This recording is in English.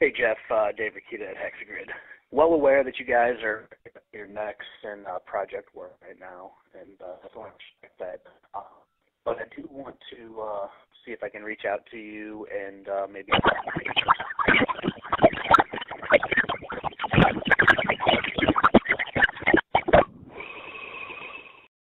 Hey Jeff, uh, Dave Akita at Hexagrid. Well aware that you guys are your next in uh, project work right now, and uh, I want I that. Uh, but I do want to uh, see if I can reach out to you and uh, maybe